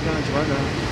devagar, devagar.